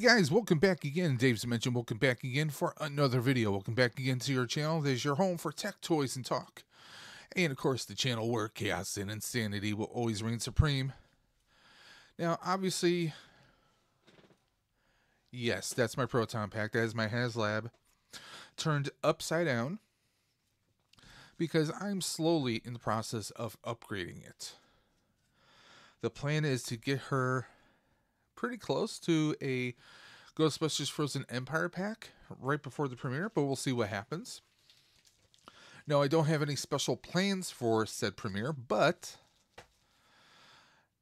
guys, welcome back again. Dave's Dimension welcome back again for another video. Welcome back again to your channel. There's your home for tech, toys, and talk. And of course, the channel where chaos and insanity will always reign supreme. Now, obviously, yes, that's my Proton Pack. That is my HasLab turned upside down because I'm slowly in the process of upgrading it. The plan is to get her pretty close to a Ghostbusters Frozen Empire pack right before the premiere, but we'll see what happens. No, I don't have any special plans for said premiere, but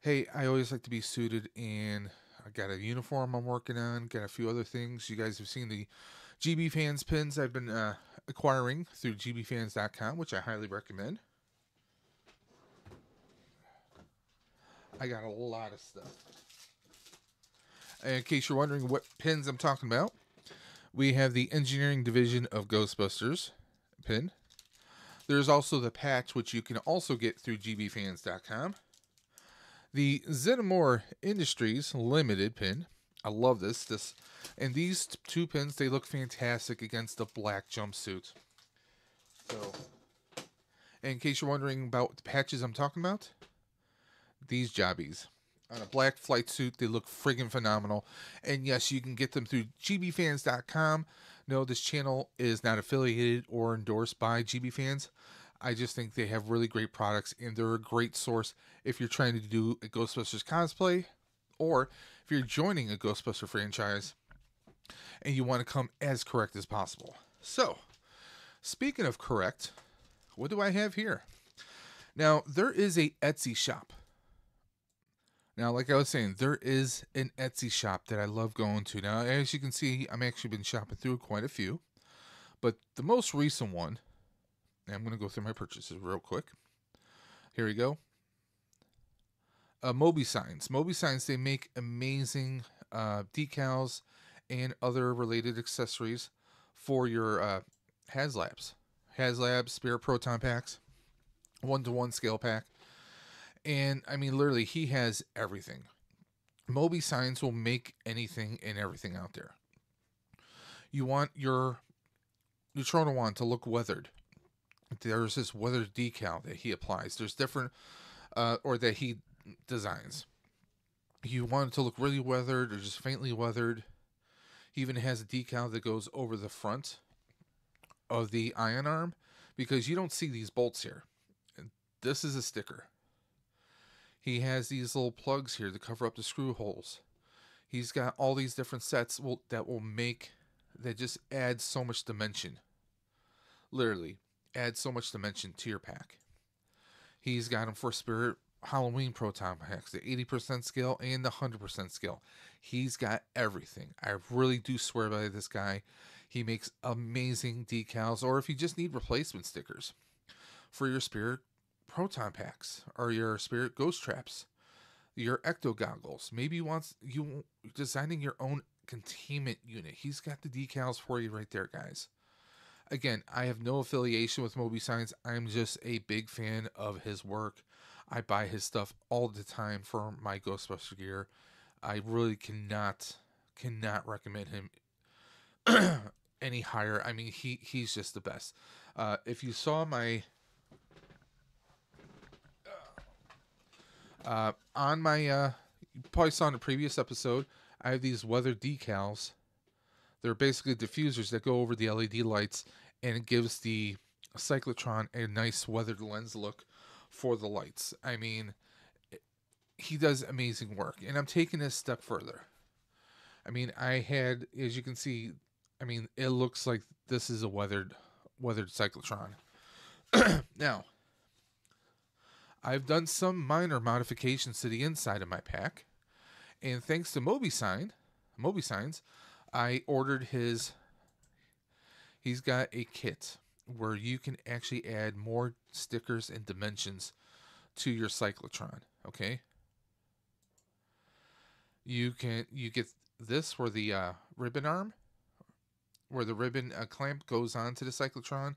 hey, I always like to be suited and I got a uniform I'm working on, got a few other things. You guys have seen the GB Fans pins I've been uh, acquiring through gbfans.com, which I highly recommend. I got a lot of stuff. In case you're wondering what pins I'm talking about, we have the engineering division of Ghostbusters pin. There's also the patch, which you can also get through gbfans.com. The Zeddemore Industries Limited pin. I love this. This and these two pins, they look fantastic against the black jumpsuit. So, in case you're wondering about the patches I'm talking about, these jobbies on a black flight suit. They look friggin' phenomenal. And yes, you can get them through gbfans.com. No, this channel is not affiliated or endorsed by gbfans. I just think they have really great products and they're a great source if you're trying to do a Ghostbusters cosplay or if you're joining a Ghostbuster franchise and you want to come as correct as possible. So, speaking of correct, what do I have here? Now, there is a Etsy shop now, like I was saying, there is an Etsy shop that I love going to. Now, as you can see, I'm actually been shopping through quite a few. But the most recent one, I'm going to go through my purchases real quick. Here we go. Uh, Moby Signs. Moby Signs, they make amazing uh, decals and other related accessories for your uh, HasLabs. HasLabs Spirit Proton Packs, one to one scale pack. And I mean, literally, he has everything. Moby Signs will make anything and everything out there. You want your Neutrona wand to look weathered. There's this weathered decal that he applies. There's different, uh, or that he designs. You want it to look really weathered or just faintly weathered. He even has a decal that goes over the front of the ion arm because you don't see these bolts here. This is a sticker. He has these little plugs here to cover up the screw holes. He's got all these different sets will, that will make, that just add so much dimension. Literally, add so much dimension to your pack. He's got them for Spirit Halloween Proton packs, the 80% scale and the 100% scale. He's got everything. I really do swear by this guy. He makes amazing decals, or if you just need replacement stickers for your Spirit proton packs or your spirit ghost traps, your ecto goggles. Maybe you want you designing your own containment unit. He's got the decals for you right there, guys. Again, I have no affiliation with Moby Signs. I'm just a big fan of his work. I buy his stuff all the time for my Ghostbuster gear. I really cannot cannot recommend him any higher. I mean, he he's just the best. Uh, if you saw my Uh, on my, uh, you probably saw in a previous episode, I have these weather decals. They're basically diffusers that go over the LED lights, and it gives the cyclotron a nice weathered lens look for the lights. I mean, he does amazing work, and I'm taking this step further. I mean, I had, as you can see, I mean, it looks like this is a weathered, weathered cyclotron. now, I've done some minor modifications to the inside of my pack, and thanks to Moby Sign, Moby Signs, I ordered his. He's got a kit where you can actually add more stickers and dimensions to your cyclotron. Okay. You can you get this where the uh, ribbon arm, where the ribbon uh, clamp goes onto the cyclotron.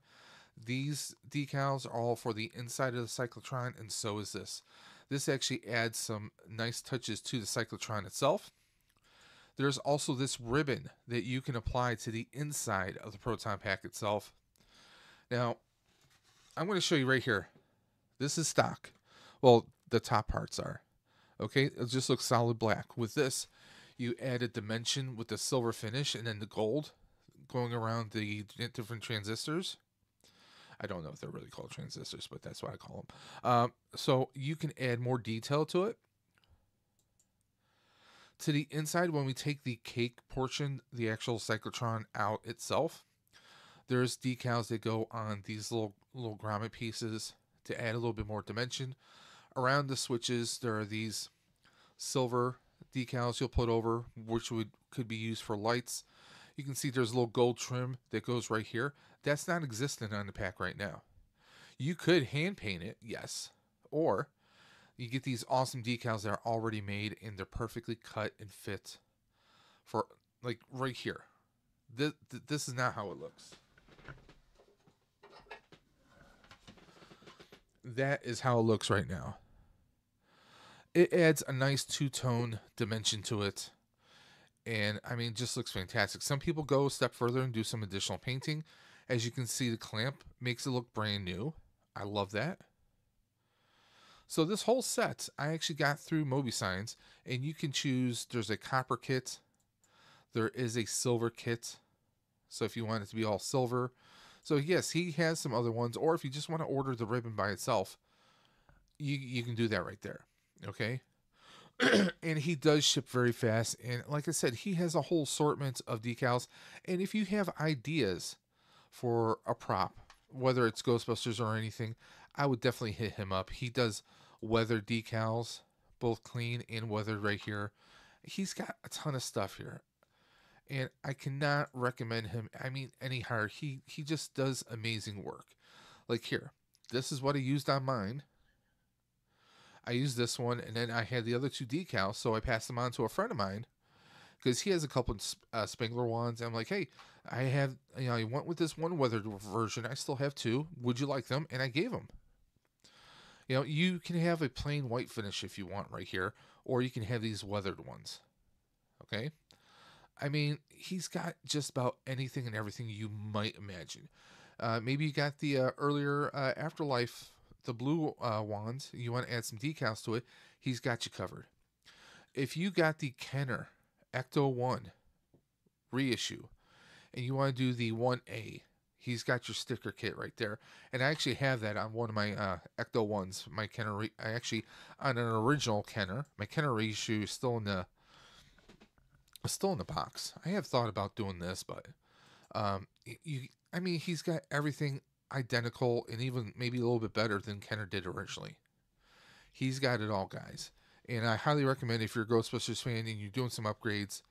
These decals are all for the inside of the cyclotron, and so is this. This actually adds some nice touches to the cyclotron itself. There's also this ribbon that you can apply to the inside of the Proton Pack itself. Now, I'm going to show you right here. This is stock. Well, the top parts are. Okay, it just looks solid black. With this, you add a dimension with the silver finish and then the gold going around the different transistors. I don't know if they're really called transistors, but that's what I call them. Um, so you can add more detail to it. To the inside, when we take the cake portion, the actual cyclotron out itself, there's decals that go on these little little grommet pieces to add a little bit more dimension. Around the switches, there are these silver decals you'll put over, which would could be used for lights. You can see there's a little gold trim that goes right here. That's not existent on the pack right now. You could hand paint it, yes, or you get these awesome decals that are already made and they're perfectly cut and fit for like right here. This, this is not how it looks. That is how it looks right now. It adds a nice two-tone dimension to it. And I mean, just looks fantastic. Some people go a step further and do some additional painting. As you can see, the clamp makes it look brand new. I love that. So this whole set, I actually got through Moby Signs, and you can choose, there's a copper kit, there is a silver kit, so if you want it to be all silver. So yes, he has some other ones, or if you just want to order the ribbon by itself, you, you can do that right there, okay? and he does ship very fast, and like I said, he has a whole assortment of decals, and if you have ideas for a prop, whether it's Ghostbusters or anything, I would definitely hit him up. He does weather decals, both clean and weathered right here. He's got a ton of stuff here. And I cannot recommend him I mean any higher. He he just does amazing work. Like here. This is what I used on mine. I used this one and then I had the other two decals, so I passed them on to a friend of mine because he has a couple uh, Spengler ones. I'm like, hey, I have, you know, I went with this one weathered version. I still have two. Would you like them? And I gave them. You know, you can have a plain white finish if you want right here, or you can have these weathered ones. Okay? I mean, he's got just about anything and everything you might imagine. Uh, maybe you got the uh, earlier uh, Afterlife, the blue uh, wands. You want to add some decals to it. He's got you covered. If you got the Kenner Ecto 1 reissue and you want to do the 1A, he's got your sticker kit right there. And I actually have that on one of my uh, Ecto ones. My Kenner, re- I actually on an original Kenner. My Kenner reissue is still in the still in the box. I have thought about doing this, but um, you, I mean, he's got everything identical and even maybe a little bit better than Kenner did originally. He's got it all, guys. And I highly recommend if you're a Ghostbusters fan and you're doing some upgrades,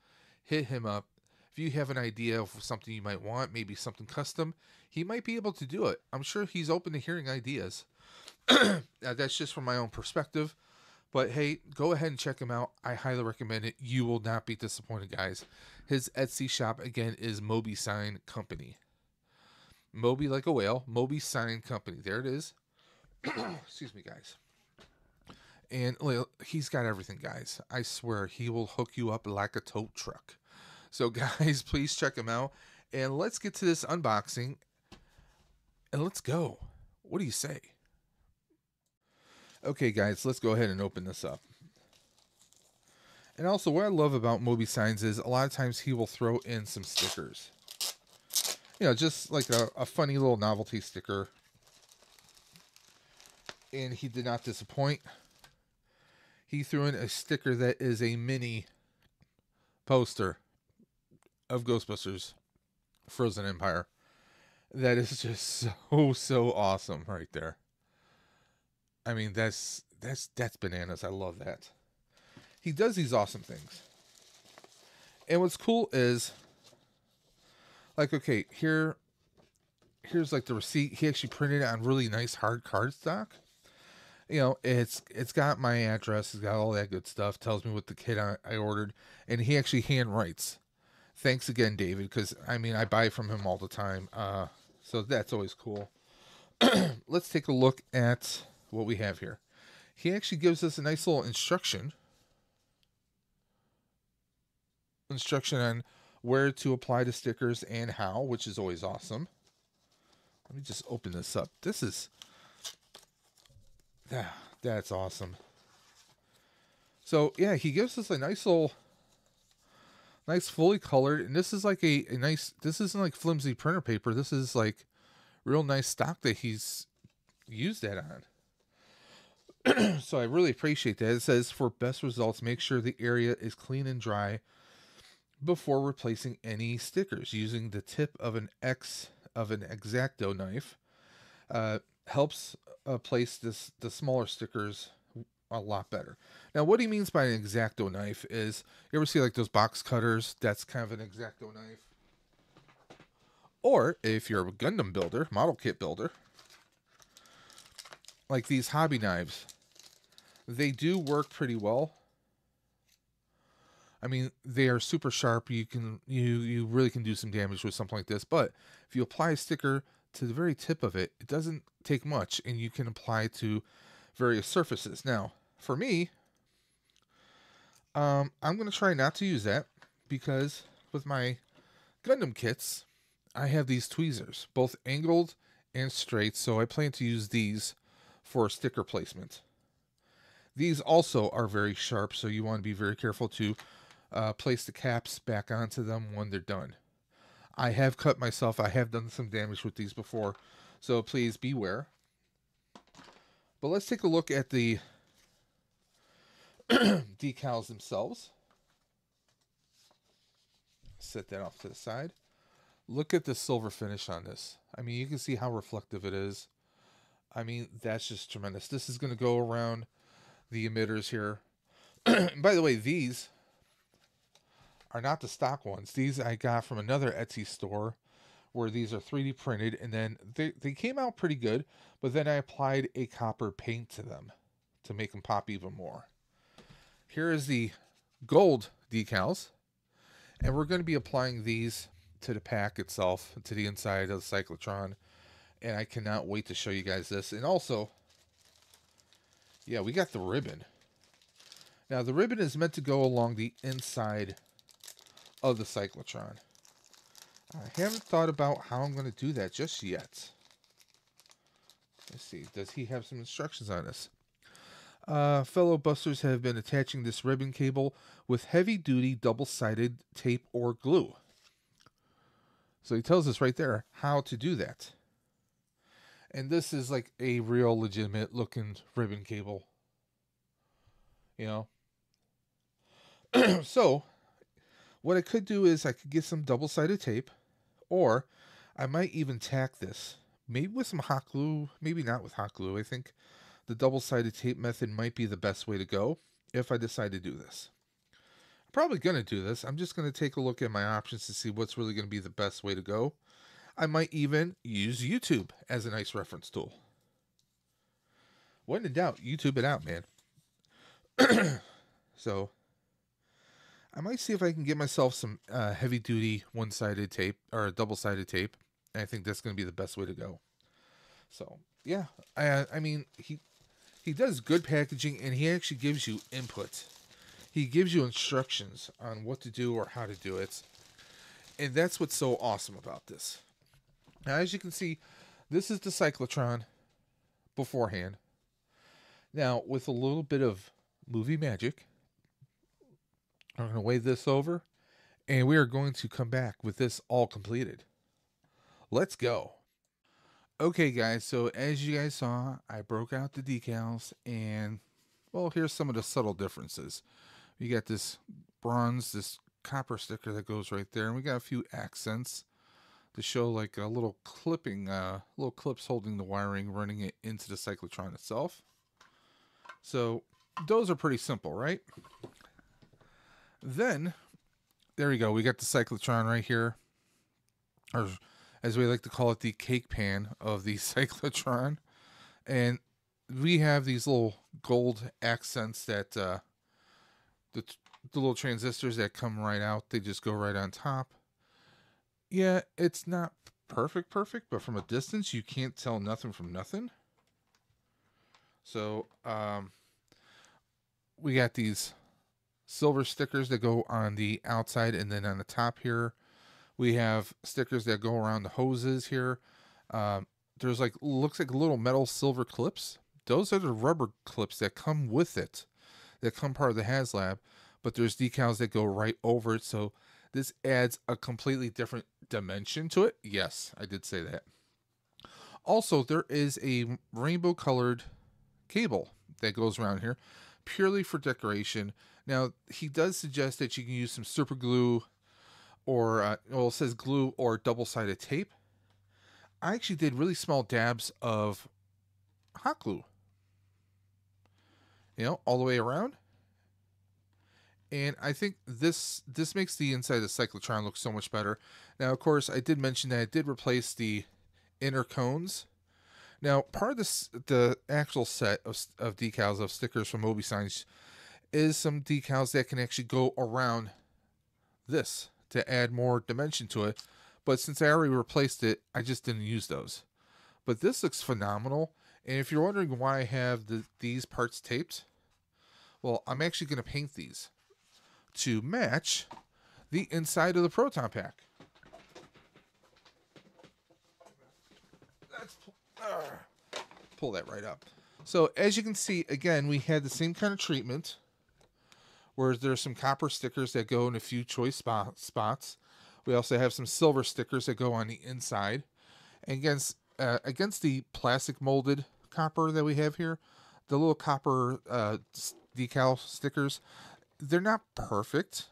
hit him up if you have an idea of something you might want, maybe something custom, he might be able to do it. I'm sure he's open to hearing ideas. Uh, that's just from my own perspective. But hey, go ahead and check him out. I highly recommend it. You will not be disappointed, guys. His Etsy shop again is Moby Sign Company. Moby like a whale, Moby Sign Company. There it is. Excuse me, guys. And he's got everything, guys. I swear he will hook you up like a tow truck. So, guys, please check him out. And let's get to this unboxing. And let's go. What do you say? Okay, guys, let's go ahead and open this up. And also, what I love about Moby Signs is a lot of times he will throw in some stickers. You know, just like a, a funny little novelty sticker. And he did not disappoint. He threw in a sticker that is a mini poster of Ghostbusters Frozen Empire. That is just so so awesome right there. I mean, that's that's that's bananas. I love that. He does these awesome things. And what's cool is like okay, here here's like the receipt. He actually printed it on really nice hard cardstock. You know, it's it's got my address, it's got all that good stuff, tells me what the kit I, I ordered, and he actually hand writes thanks again, David, because I mean, I buy from him all the time. Uh, so that's always cool. Let's take a look at what we have here. He actually gives us a nice little instruction. instruction on where to apply the stickers and how, which is always awesome. Let me just open this up. This is yeah, that's awesome. So yeah, he gives us a nice little nice fully colored and this is like a, a nice this isn't like flimsy printer paper. This is like real nice stock that he's used that on. so I really appreciate that. It says for best results, make sure the area is clean and dry before replacing any stickers using the tip of an X of an X-Acto knife. Uh, helps uh, place this the smaller stickers a lot better. Now, what he means by an X-Acto knife is you ever see like those box cutters? That's kind of an X-Acto knife. Or if you're a Gundam builder, model kit builder, like these hobby knives, they do work pretty well. I mean, they are super sharp. You can you you really can do some damage with something like this. But if you apply a sticker to the very tip of it, it doesn't take much, and you can apply to various surfaces. Now, for me, um, I'm going to try not to use that because with my Gundam kits, I have these tweezers, both angled and straight, so I plan to use these for sticker placement. These also are very sharp, so you want to be very careful to uh, place the caps back onto them when they're done. I have cut myself. I have done some damage with these before, so please beware. But let's take a look at the decals themselves. Set that off to the side. Look at the silver finish on this. I mean, you can see how reflective it is. I mean, that's just tremendous. This is going to go around the emitters here. By the way, these are not the stock ones. These I got from another Etsy store where these are 3D printed and then they, they came out pretty good, but then I applied a copper paint to them to make them pop even more. Here is the gold decals, and we're going to be applying these to the pack itself, to the inside of the cyclotron. And I cannot wait to show you guys this. And also, yeah, we got the ribbon. Now, the ribbon is meant to go along the inside of the cyclotron. I haven't thought about how I'm going to do that just yet. Let's see. Does he have some instructions on this? Uh, fellow busters have been attaching this ribbon cable with heavy-duty double-sided tape or glue. So he tells us right there how to do that. And this is like a real legitimate looking ribbon cable. You know? so, what I could do is I could get some double-sided tape, or I might even tack this. Maybe with some hot glue, maybe not with hot glue. I think the double-sided tape method might be the best way to go if I decide to do this I'm probably going to do this. I'm just going to take a look at my options to see what's really going to be the best way to go. I might even use YouTube as a nice reference tool. When in doubt, YouTube it out, man. so, I might see if I can get myself some uh, heavy duty one sided tape or double sided tape. I think that's going to be the best way to go. So, yeah, I, I mean, he he does good packaging and he actually gives you input he gives you instructions on what to do or how to do it. And that's what's so awesome about this. Now, as you can see, this is the cyclotron beforehand. Now, with a little bit of movie magic, I'm going to wave this over, and we are going to come back with this all completed. Let's go. Okay, guys, so as you guys saw, I broke out the decals, and, well, here's some of the subtle differences you got this bronze, this copper sticker that goes right there, and we got a few accents to show like a little clipping, uh, little clips holding the wiring, running it into the cyclotron itself. So those are pretty simple, right? Then, there we go. We got the cyclotron right here, or as we like to call it, the cake pan of the cyclotron. And we have these little gold accents that uh, the, the little transistors that come right out, they just go right on top. Yeah, it's not perfect, perfect, but from a distance, you can't tell nothing from nothing. So, um, we got these silver stickers that go on the outside and then on the top here. We have stickers that go around the hoses here. Um, there's like looks like little metal silver clips. Those are the rubber clips that come with it, that come part of the HasLab. But there's decals that go right over it, so this adds a completely different dimension to it. Yes, I did say that. Also, there is a rainbow colored cable that goes around here purely for decoration. Now, he does suggest that you can use some super glue or, uh, well, it says glue or double sided tape. I actually did really small dabs of hot glue, you know, all the way around. And I think this this makes the inside of the cyclotron look so much better. Now, of course, I did mention that I did replace the inner cones. Now, part of this, the actual set of, of decals of stickers from Moby Signs is some decals that can actually go around this to add more dimension to it. But since I already replaced it, I just didn't use those. But this looks phenomenal. And if you're wondering why I have the, these parts taped, well, I'm actually going to paint these to match the inside of the Proton Pack. Let's uh, pull that right up. So as you can see, again, we had the same kind of treatment where there's some copper stickers that go in a few choice spot, spots. We also have some silver stickers that go on the inside. And against, uh, against the plastic molded copper that we have here, the little copper uh, decal stickers, they're not perfect.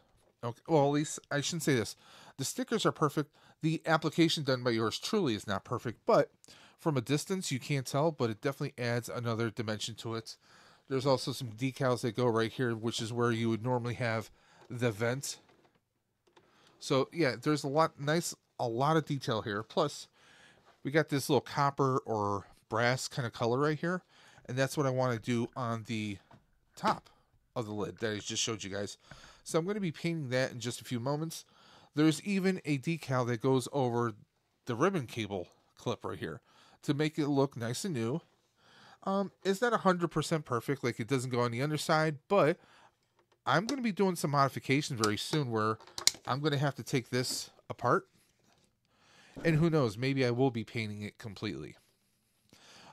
Okay, well, at least I shouldn't say this. The stickers are perfect. The application done by yours truly is not perfect, but from a distance you can't tell, but it definitely adds another dimension to it. There's also some decals that go right here, which is where you would normally have the vent. So yeah, there's a lot nice, a lot of detail here. Plus, we got this little copper or brass kind of color right here, and that's what I want to do on the top of the lid that I just showed you guys. So I'm going to be painting that in just a few moments. There's even a decal that goes over the ribbon cable clip right here to make it look nice and new. Um, it's not 100% perfect, like it doesn't go on the underside, but I'm going to be doing some modification very soon where I'm going to have to take this apart. And who knows, maybe I will be painting it completely.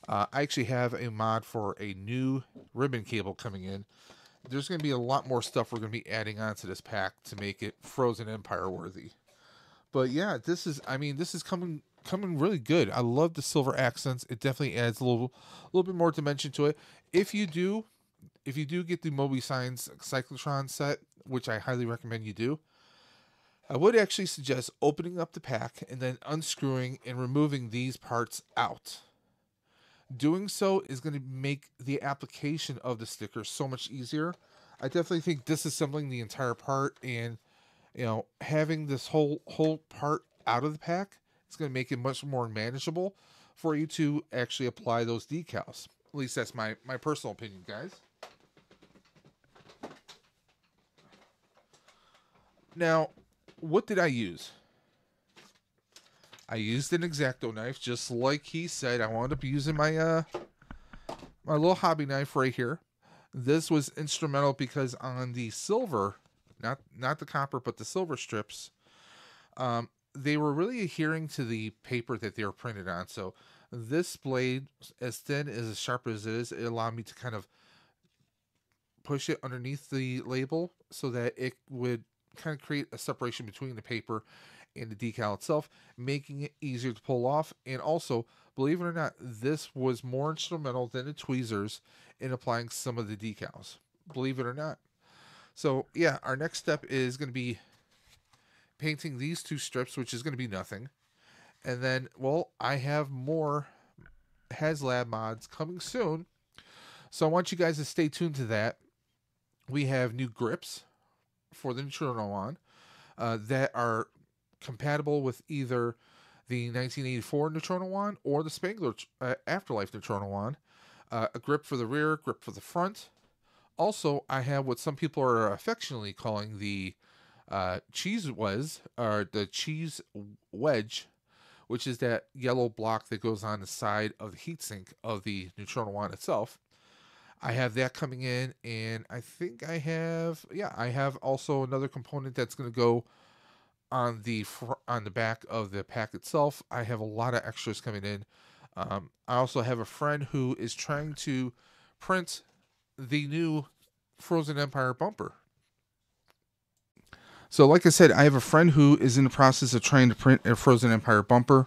Uh, I actually have a mod for a new ribbon cable coming in there's going to be a lot more stuff we're going to be adding onto this pack to make it Frozen Empire worthy. But yeah, this is I mean, this is coming coming really good. I love the silver accents. It definitely adds a little a little bit more dimension to it. If you do if you do get the Moby Signs Cyclotron set, which I highly recommend you do, I would actually suggest opening up the pack and then unscrewing and removing these parts out. Doing so is going to make the application of the sticker so much easier. I definitely think disassembling the entire part and you know having this whole whole part out of the pack is going to make it much more manageable for you to actually apply those decals. At least that's my my personal opinion, guys. Now, what did I use? I used an X-Acto knife, just like he said. I wound up using my uh my little hobby knife right here. This was instrumental because on the silver, not not the copper, but the silver strips, um, they were really adhering to the paper that they were printed on. So this blade, as thin as sharp as it is, it allowed me to kind of push it underneath the label so that it would kind of create a separation between the paper and the decal itself, making it easier to pull off. And also, believe it or not, this was more instrumental than the tweezers in applying some of the decals. Believe it or not. So, yeah, our next step is going to be painting these two strips, which is going to be nothing. And then, well, I have more HasLab mods coming soon. So I want you guys to stay tuned to that. We have new grips for the Neutrona Wand uh, that are compatible with either the 1984 Neutrona Wand or the Spengler uh, Afterlife Neutrona Wand. Uh, a grip for the rear, grip for the front. Also, I have what some people are affectionately calling the uh, cheese was or the cheese wedge, which is that yellow block that goes on the side of the heatsink of the Neutrona Wand itself. I have that coming in, and I think I have yeah, I have also another component that's going to go on the fr- on the back of the pack itself. I have a lot of extras coming in. Um, I also have a friend who is trying to print the new Frozen Empire bumper. So, like I said, I have a friend who is in the process of trying to print a Frozen Empire bumper.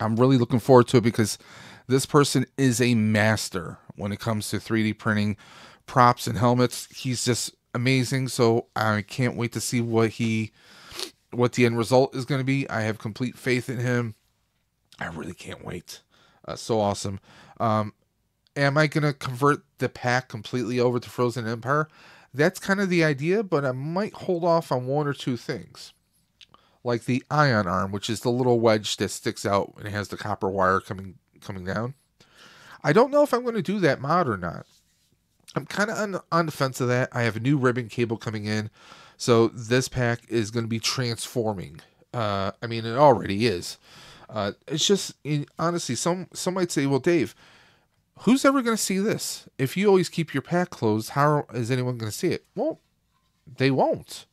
I'm really looking forward to it because this person is a master when it comes to 3D printing props and helmets. He's just amazing. So I can't wait to see what he what the end result is going to be. I have complete faith in him. I really can't wait. Uh, so awesome. Um, am I going to convert the pack completely over to Frozen Empire? That's kind of the idea, but I might hold off on one or two things. Like the ion arm, which is the little wedge that sticks out and has the copper wire coming coming down. I don't know if I'm going to do that mod or not. I'm kind of on, on the fence of that. I have a new ribbon cable coming in. So this pack is going to be transforming. Uh, I mean, it already is. Uh, it's just honestly, some some might say, "Well, Dave, who's ever going to see this? If you always keep your pack closed, how is anyone going to see it?" Well, they won't.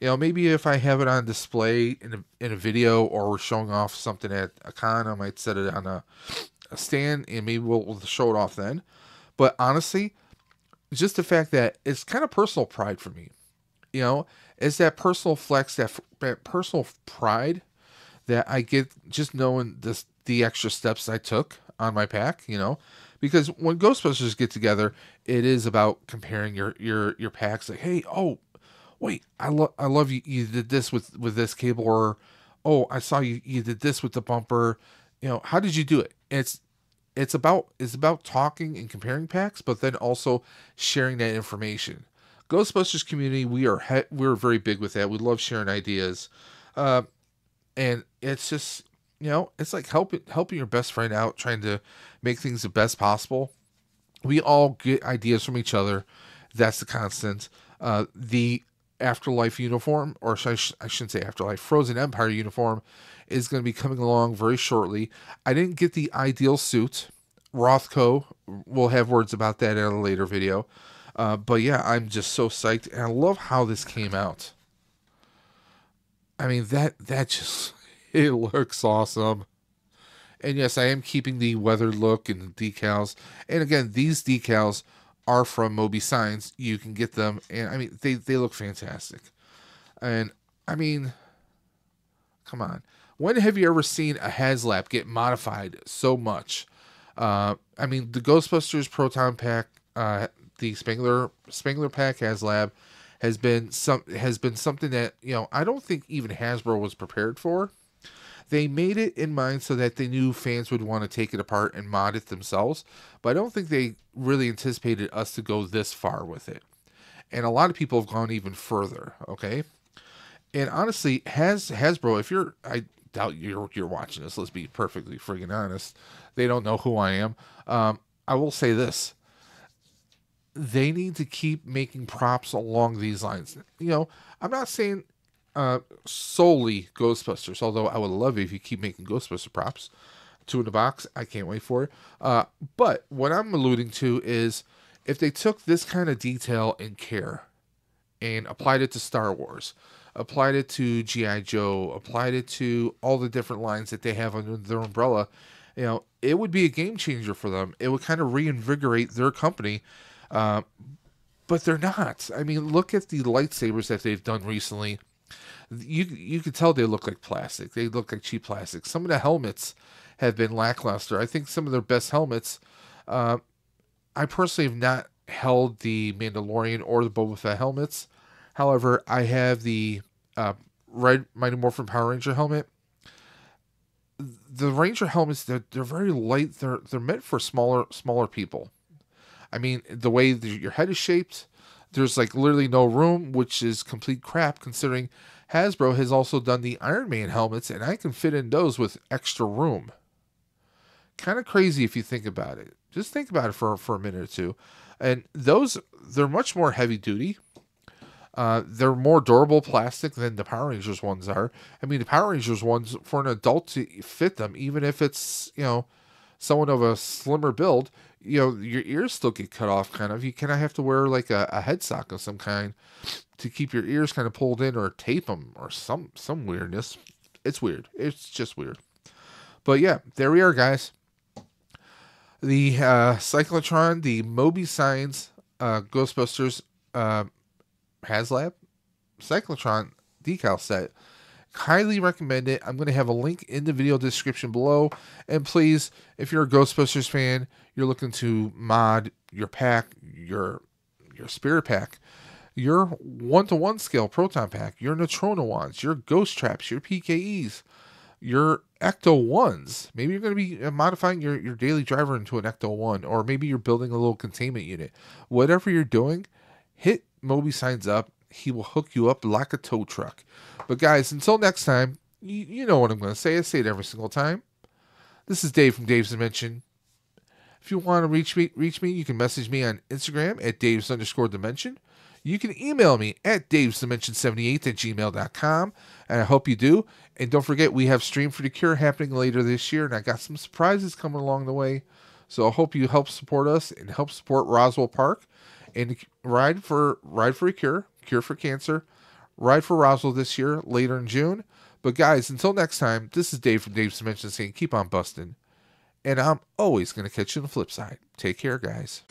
You know, maybe if I have it on display in a in a video or we're showing off something at a con, I might set it on a, a stand and maybe we'll, we'll show it off then. But honestly, just the fact that it's kind of personal pride for me you know, it's that personal flex, that, that personal pride that I get just knowing this the extra steps I took on my pack, you know, because when Ghostbusters get together, it is about comparing your your your packs. Like, hey, oh, wait, I love I love you. You did this with with this cable, or oh, I saw you you did this with the bumper. You know, how did you do it? It's it's about it's about talking and comparing packs, but then also sharing that information. Ghostbusters community, we are he- we're very big with that. We love sharing ideas, uh, and it's just you know it's like helping helping your best friend out, trying to make things the best possible. We all get ideas from each other. That's the constant. Uh, the Afterlife uniform, or I, sh- I shouldn't say Afterlife, Frozen Empire uniform, is going to be coming along very shortly. I didn't get the ideal suit. Rothco will have words about that in a later video. Uh, but yeah, I'm just so psyched, and I love how this came out. I mean that that just it looks awesome. And yes, I am keeping the weather look and the decals. And again, these decals are from Moby Signs. You can get them, and I mean they they look fantastic. And I mean, come on, when have you ever seen a HasLab get modified so much? Uh, I mean, the Ghostbusters Proton Pack uh, the Spengler Spengler Pack HasLab has been some has been something that you know I don't think even Hasbro was prepared for. They made it in mind so that they knew fans would want to take it apart and mod it themselves, but I don't think they really anticipated us to go this far with it. And a lot of people have gone even further. Okay, and honestly, has Hasbro, if you're I doubt you're you're watching this. Let's be perfectly friggin' honest. They don't know who I am. Um, I will say this: they need to keep making props along these lines. You know, I'm not saying uh, solely Ghostbusters, although I would love it if you keep making Ghostbuster props. Two in a box, I can't wait for it. Uh, but what I'm alluding to is if they took this kind of detail and care and applied it to Star Wars, applied it to G.I. Joe, applied it to all the different lines that they have under their umbrella, you know, it would be a game changer for them. It would kind of reinvigorate their company uh, but they're not. I mean, look at the lightsabers that they've done recently. You you could tell they look like plastic. They look like cheap plastic. Some of the helmets have been lackluster. I think some of their best helmets. Uh, I personally have not held the Mandalorian or the Boba Fett helmets. However, I have the uh, Red Mighty Morphin Power Ranger helmet. The Ranger helmets they're, they're very light. They're they're meant for smaller smaller people. I mean, the way your head is shaped, there's like literally no room, which is complete crap considering Hasbro has also done the Iron Man helmets, and I can fit in those with extra room. Kind of crazy if you think about it. Just think about it for, for a minute or two. And those, they're much more heavy duty. Uh, they're more durable plastic than the Power Rangers ones are. I mean, the Power Rangers ones, for an adult to fit them, even if it's, you know, someone of a slimmer build, you know your ears still get cut off kind of. You kind of have to wear like a, a head sock of some kind to keep your ears kind of pulled in or tape them or some some weirdness. It's weird. It's just weird. But yeah there we are guys. The uh cyclotron the moby signs uh ghostbusters uh haslab cyclotron decal set highly recommend it i'm going to have a link in the video description below and please if you're a ghostbusters fan you're looking to mod your pack, your your spirit pack, your one to one scale proton pack, your Neutrona wands, your ghost traps, your PKEs, your Ecto ones. Maybe you're going to be uh, modifying your, your daily driver into an Ecto one, or maybe you're building a little containment unit. Whatever you're doing, hit Moby signs up. He will hook you up like a tow truck. But guys, until next time, you, you know what I'm going to say. I say it every single time. This is Dave from Dave's Dimension. If you want to reach me, reach me, you can message me on Instagram at Dave's underscore dimension. You can email me at Dave's Dimension78 at gmail.com. And I hope you do. And don't forget, we have Stream for the Cure happening later this year. And I got some surprises coming along the way. So I hope you help support us and help support Roswell Park and ride for ride for a cure, cure for cancer, ride for Roswell this year, later in June. But guys, until next time, this is Dave from Dave's Dimension saying keep on busting and I'm always going to catch you on the flip side. Take care, guys.